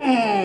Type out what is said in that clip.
Mm.